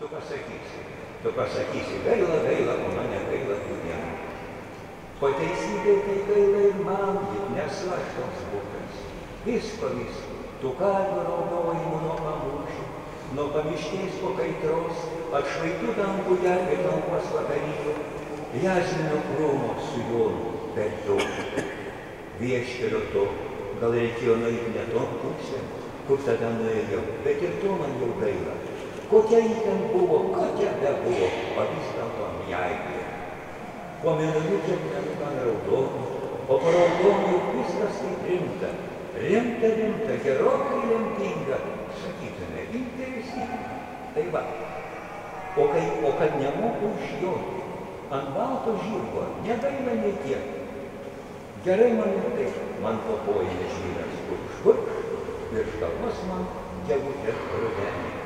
Tu pasakysi, tu pasakysi, gaila, gaila, o man negaila tų dienų. Po teisybė tai gaila ir man, nesu aš toks bukas. Visko, visko, tu kalvių raudojimų nuo pamūšių, nuo pamiškės po kaitros, atšvaitų dangų gelbėtam pasvakaryju, jažminio krūmo su jonu per daug. Vieškelio to, gal reikėjo nueiti ne tom pusėm, kur tada nuėjau, bet ir to man jau gaila. Kokia ji ten buvo, kokia be buvo, o vis dėlto jai. Po mėnuliukė man raudonų, o po raudonų viskas taip rimta. Rimta, rimta, gerokai lemtinga, sakytume, interesinga. Tai va. O, kai, o kad nemoku užjoti, ant balto žirgo, negaila nei tiek. Gerai man ir taip, man po kojinės žvyras kurš kurš, virš galvos man gegutė rudenį.